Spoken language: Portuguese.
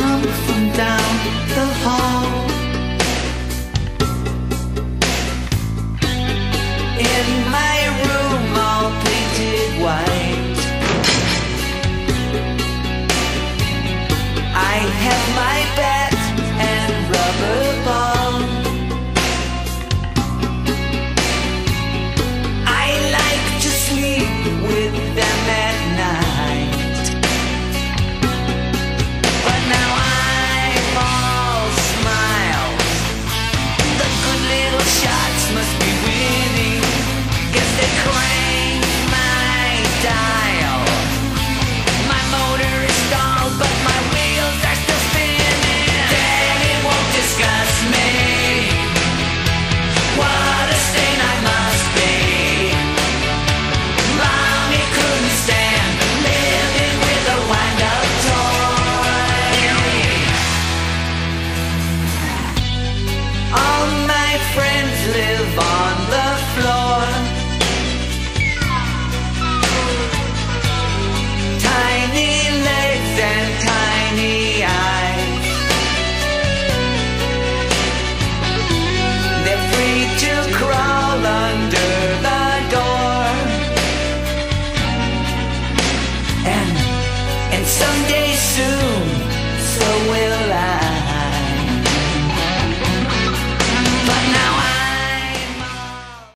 come from soon